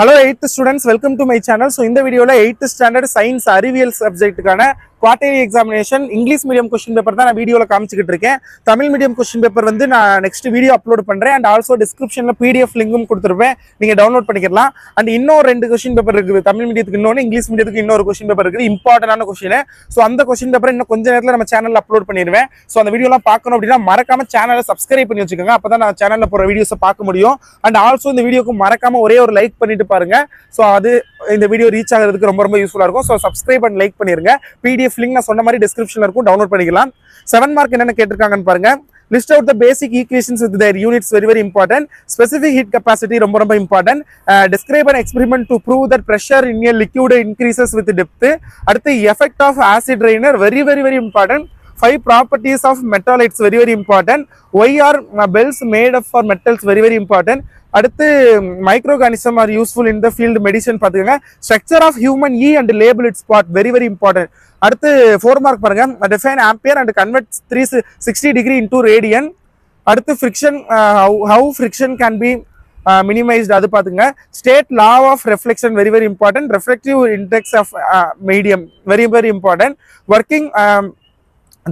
Hello eighth students welcome to my channel so இந்த வீடியோவில் eighth standard science அறிவியல் சப்ஜெக்ட்டுக்கான quarterly examination English medium question paper தான் நான் வீடியோவில் காமிச்சிக்கிட்டு இருக்கேன். தமிழ் மீடியம் கொஸ்டின் பேப்பர் வந்து நான் நெக்ஸ்ட் வீடியோ அப்லோட் பண்ணுறேன் அண்ட் ஆல்சோ டிஸ்கிரிப்ஷனில் பிடிஎஃப் லிங்கும் கொடுத்துருப்பேன். நீங்கள் டவுன்லோட் பண்ணிக்கலாம். அண்ட் இன்னும் ரெண்டு கொஸ்டின் பேப்பர் இருக்குது. தமிழ் மீடியத்துக்கு இன்னொன்று இங்கிலீஷ் மீடியத்துக்கு இன்னொரு கொஸ்டின் பேப்பர் இருக்குது. இம்பார்ட்டன்டான கொஸ்டின் ஸோ அந்த கொஸ்டின் பேப்பர் இன்னும் கொஞ்சம் நேரத்தில் நம்ம சேனலில் அப்லோட் பண்ணிடுவேன். ஸோ அந்த வீடியோலாம் பார்க்கணும் அப்படின்னா மறக்காம சேனலை சப்ஸ்கிரைப் பண்ணி வச்சுக்கோங்க. அப்போ தான் நான் சேனலில் போகிற வீடியோஸை பார்க்க முடியும். அண்ட் ஆல்சோ இந்த வீடியோக்கு மறக்காம ஒரே ஒரு லைக் பண்ணிட்டு பாருங்க. ஸோ அது இந்த வீடியோ ரீச் ஆகிறதுக்கு ரொம்ப ரொம்ப யூஸ்ஃபுல்லாக இருக்கும். ஸோ சப்ஸ்கிரைப் அண்ட் லைக் பண்ணிருங்க. பிடிஎஃப் லிங்க் நான் சொன்ன மாதிரி டிஸ்கிரிப்ஷனில் இருக்கும். டவுன்லோட் பண்ணிக்கலாம். செவன் மார்க் என்னென்ன கேட்டிருக்காங்கன்னு பாருங்க. List out the basic equations with their units very very important specific heat capacity ரொம்ப ரொம்ப important describe and experiment to prove that pressure in a liquid increases with depth அடுத்து effect of acid rain very very very important five properties of metallites very very important. Why are uh, bells bells made up for metals very very important? அடுத்து microorganism are useful in the field medicine பார்த்துக்கோங்க. Structure of human eye and label its part very very important அடுத்து four mark பாருங்க. Define ampere and convert three sixty degree into radian அடுத்து friction how friction can be minimised அது பார்த்துங்க state law of reflection very very important reflective index of medium very very important working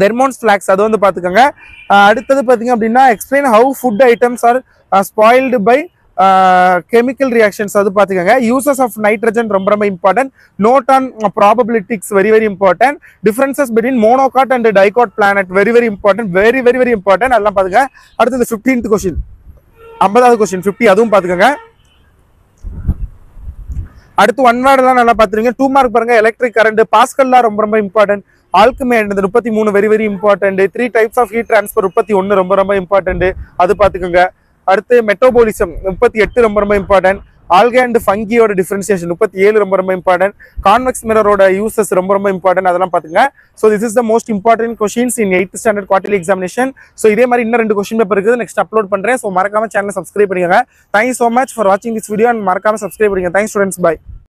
thermos flask அது வந்து பார்த்துக்கோங்க. அடுத்தது பார்த்தீங்க அப்படின்னா explain how food items are spoiled by chemical reactions அது பார்த்துக்கோங்க. யூசஸ் ஆஃப் நைட்ரஜன் ரொம்ப ரொம்ப important note on probiotics very very important differences between monocot and dicot plant very very important very very very important அதெல்லாம் பார்த்துங்க அடுத்தது fifteenth question ஐம்பதாவது question fifty அதுவும் பார்த்துக்கோங்க. அடுத்து ஒன் வேர்டெல்லாம் நல்லா பார்த்துருங்க. டூ மார்க் பாருங்க. எலக்ட்ரிக் கரண்ட் பாஸ்கல்லாம் ரொம்ப ரொம்ப இம்பார்ட்டன்ட் ஆல்கமே இந்த முப்பத்தி மூணு very very important three types of heat transfer முப்பத்தி ஒன்று ரொம்ப ரொம்ப இம்பார்ட்டன்ட் அது பார்த்துக்கோங்க. அடுத்து மெட்டோபோலிசம் முப்பத்தி எட்டு ரொம்ப ரொம்ப இம்பார்ட்டன்ட் ஆல்கே அண்ட் ஃபங்கியோட டிஃபரன்சியேஷன் முப்பத்தி ஏழு ரொம்ப ரொம்ப இம்பார்ட்டன்ட் கான்வெக்ஸ் மிரரோட யூசஸ் ரொம்ப ரொம்ப இம்பார்ட்டன்ட் அதெல்லாம் பார்த்துங்க so this is the most important questions in eighth standard quarterly examination so இதே மாதிரி இன்னும் ரெண்டு கொஸ்டின் பேப்பர் இருக்குது. நெக்ஸ்ட் அப்லோட் பண்ணுறேன் ஸோ மறக்காம சேனல் சப்ஸ்கிரைப் பண்ணிக்கோங்க. Thank you so much for வாட்சிங் திஸ் வீடியோ அண்ட் மறக்காம சப்ஸ்கிரைப் பண்ணிக்கோங்க. Thanks students bye